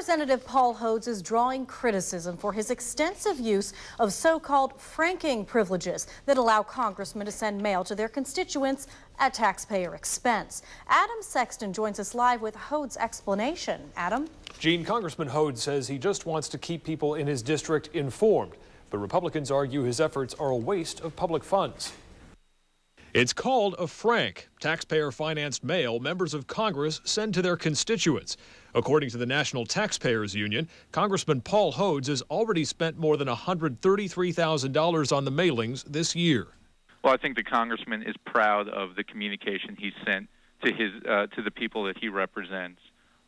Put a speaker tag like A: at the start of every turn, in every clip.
A: Representative Paul Hodes is drawing criticism for his extensive use of so-called franking privileges that allow congressmen to send mail to their constituents at taxpayer expense. Adam Sexton joins us live with Hodes' explanation. Adam?
B: Gene, Congressman Hodes says he just wants to keep people in his district informed, but Republicans argue his efforts are a waste of public funds. It's called a frank, taxpayer financed mail members of Congress send to their constituents. According to the National Taxpayers Union, Congressman Paul Hodes has already spent more than $133,000 on the mailings this year.
C: Well, I think the congressman is proud of the communication he sent to his uh, to the people that he represents.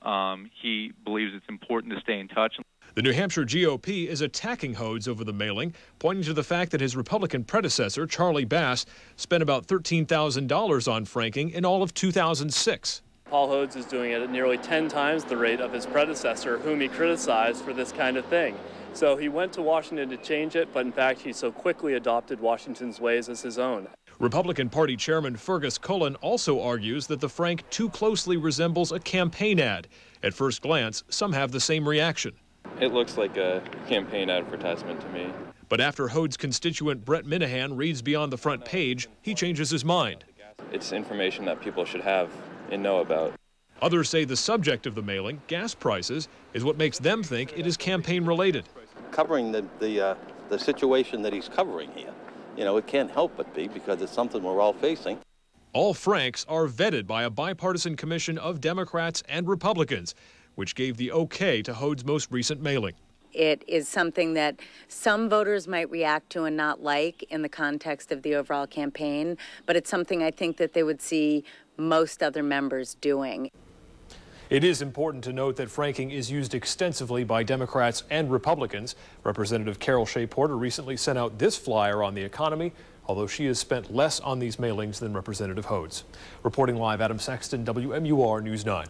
C: Um, he believes it's important to stay in touch.
B: The New Hampshire GOP is attacking Hodes over the mailing, pointing to the fact that his Republican predecessor, Charlie Bass, spent about $13,000 on franking in all of 2006.
D: Paul Hodes is doing it at nearly 10 times the rate of his predecessor, whom he criticized for this kind of thing. So he went to Washington to change it, but in fact, he so quickly adopted Washington's ways as his own.
B: Republican Party Chairman Fergus Cullen also argues that the frank too closely resembles a campaign ad. At first glance, some have the same reaction.
E: It looks like a campaign advertisement to me.
B: But after Hodes constituent Brett Minahan reads beyond the front page, he changes his mind.
E: It's information that people should have and know about.
B: Others say the subject of the mailing, gas prices, is what makes them think it is campaign related.
F: Covering the, the, uh, the situation that he's covering here. You know, it can't help but be because it's something we're all facing.
B: All Franks are vetted by a bipartisan commission of Democrats and Republicans which gave the okay to Hodes' most recent mailing.
G: It is something that some voters might react to and not like in the context of the overall campaign, but it's something I think that they would see most other members doing.
B: It is important to note that franking is used extensively by Democrats and Republicans. Representative Carol Shea Porter recently sent out this flyer on the economy, although she has spent less on these mailings than Representative Hodes. Reporting live, Adam Sexton, WMUR News 9.